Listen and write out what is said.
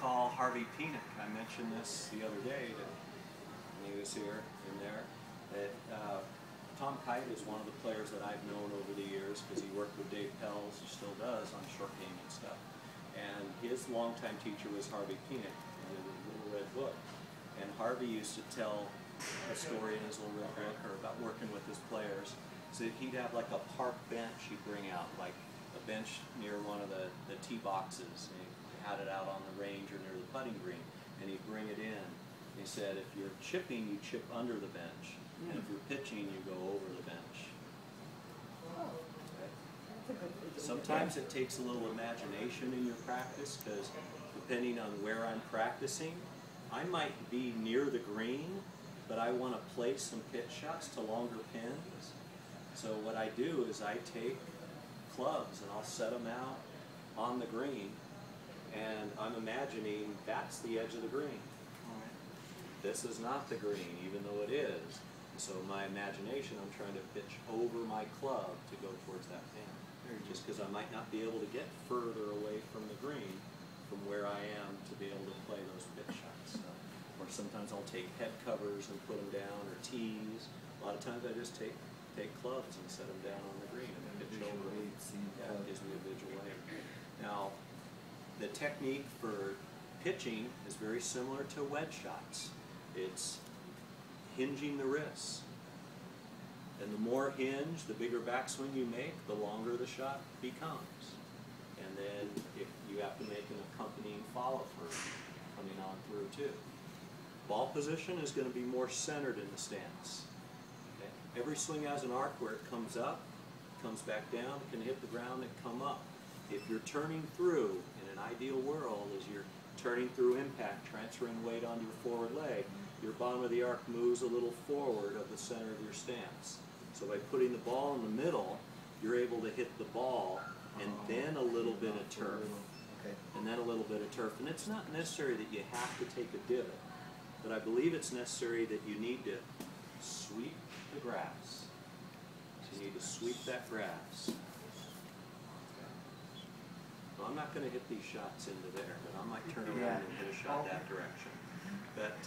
call Harvey Penick. I mentioned this the other day when he was here and there. That uh, Tom Kite is one of the players that I've known over the years because he worked with Dave Pelz, he still does, on short game and stuff. And his longtime teacher was Harvey Penick in the Little Red Book. And Harvey used to tell a story in his Little Red Book or about working with his players. So he'd have like a park bench he'd bring out, like a bench near one of the, the tee boxes. And had it out on the range or near the putting green. And he'd bring it in. He said, if you're chipping, you chip under the bench. And if you're pitching, you go over the bench. Okay? Sometimes it takes a little imagination in your practice because depending on where I'm practicing, I might be near the green, but I want to place some pitch shots to longer pins. So what I do is I take clubs and I'll set them out on the green and I'm imagining that's the edge of the green. This is not the green, even though it is. So my imagination, I'm trying to pitch over my club to go towards that pin. Just because I might not be able to get further away from the green from where I am to be able to play those pitch shots. So, or sometimes I'll take head covers and put them down, or tees. A lot of times I just take take clubs and set them down on the green and pitch over. aid, see the Yeah, it gives me a visual aid. Now, the technique for pitching is very similar to wedge shots. It's hinging the wrists. And the more hinge, the bigger backswing you make, the longer the shot becomes. And then if you have to make an accompanying follow through coming on through too. Ball position is going to be more centered in the stance. Okay? Every swing has an arc where it comes up, comes back down, can hit the ground and come up. If you're turning through, in an ideal world, as you're turning through impact, transferring weight onto your forward leg, your bottom of the arc moves a little forward of the center of your stance. So by putting the ball in the middle, you're able to hit the ball and oh. then a little bit of turf Okay. and then a little bit of turf. And it's not necessary that you have to take a divot, but I believe it's necessary that you need to sweep the grass. So you need to sweep that grass. I'm not going to hit these shots into there, but I might turn around and hit a shot that direction. But uh,